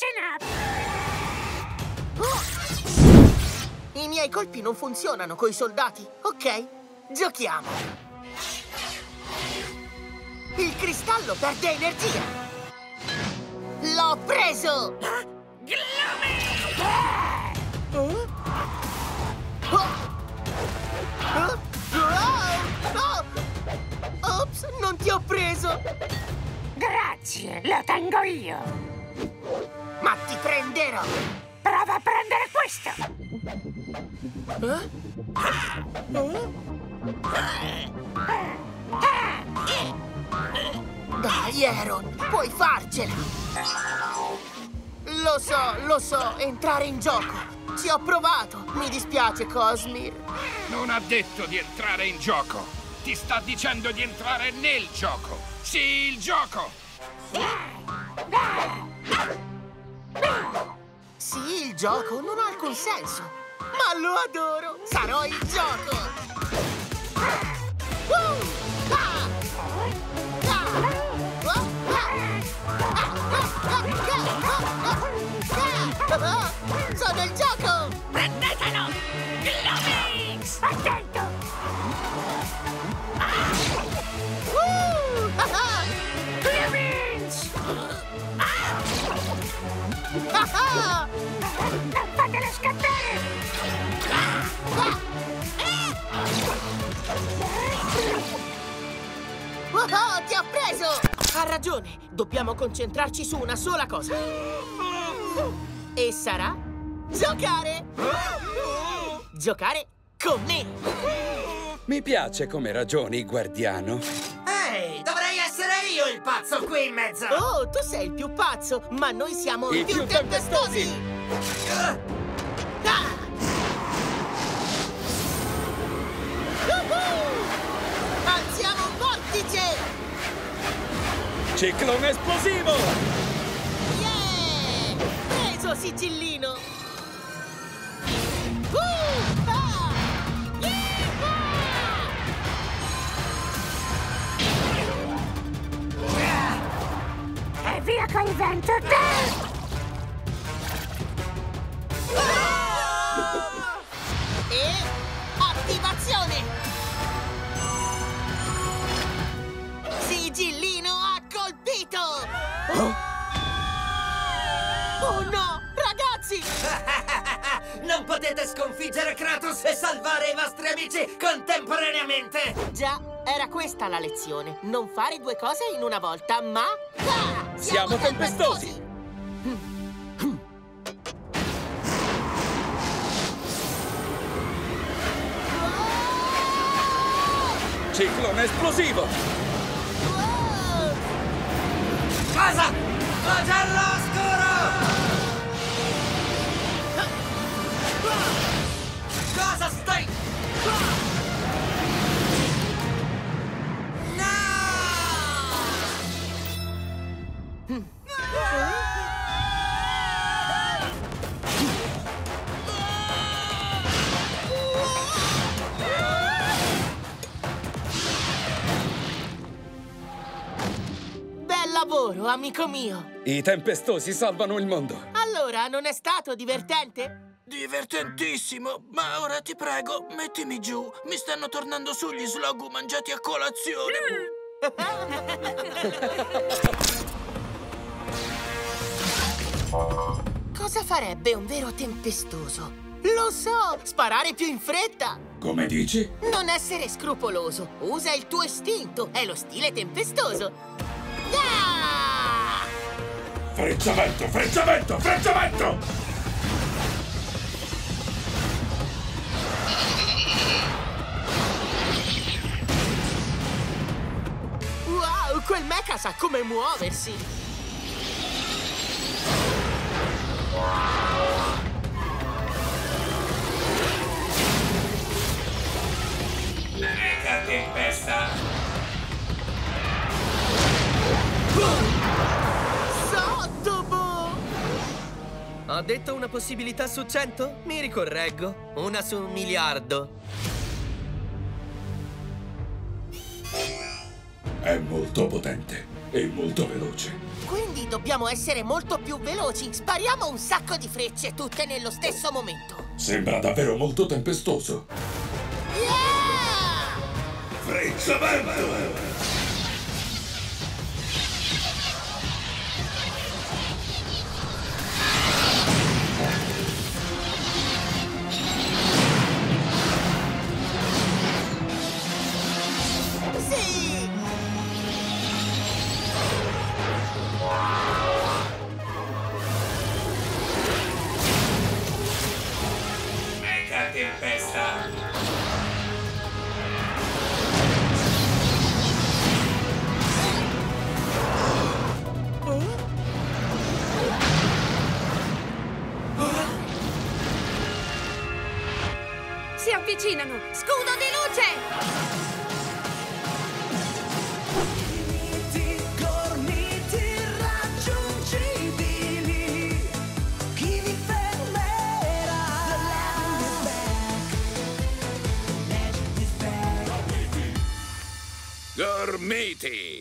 No! I miei colpi non funzionano coi soldati, ok? Giochiamo! Il cristallo perde energia! L'ho preso! Gloomy! Ops, non ti ho preso! Grazie, lo tengo io! Prenderò! Prova a prendere questo! Dai, Aaron, puoi farcela! Lo so, lo so, entrare in gioco! Ci ho provato! Mi dispiace, Cosmir! Non ha detto di entrare in gioco! Ti sta dicendo di entrare nel gioco! Sì, il gioco! Il gioco non ha alcun senso! Ma lo adoro! Sarò il gioco! Oh, oh, ti ho preso! Ha ragione, dobbiamo concentrarci su una sola cosa. E sarà giocare! Giocare con me! Mi piace come ragioni, guardiano. Ehi, dovrei essere io il pazzo qui in mezzo! Oh, tu sei il più pazzo, ma noi siamo I più più tempestosi! Ah! Ciclone esplosivo! Yeah! Preso, sigillino! Ah! E via col vento! E attivazione! Sigillino non potete sconfiggere Kratos e salvare i vostri amici contemporaneamente! Già, era questa la lezione. Non fare due cose in una volta, ma... Ah! Siamo tempestosi! Ciclone esplosivo! Oh! Cosa? Flagello lavoro, amico mio! I tempestosi salvano il mondo! Allora, non è stato divertente? Divertentissimo, ma ora ti prego, mettimi giù. Mi stanno tornando su gli slogu mangiati a colazione. Cosa farebbe un vero tempestoso? Lo so! Sparare più in fretta! Come dici? Non essere scrupoloso! Usa il tuo istinto! È lo stile tempestoso! Ah! Frecciamento, frecciamento, frecciamento! Wow, quel mecha sa come muoversi! Mega tempesta! Ho detto una possibilità su cento? Mi ricorreggo. Una su un miliardo. È molto potente. e molto veloce. Quindi dobbiamo essere molto più veloci. Spariamo un sacco di frecce, tutte nello stesso momento. Sembra davvero molto tempestoso. Yeah! Frezzamento! Sì! Si avvicinano! Scudo di luce! Gormiti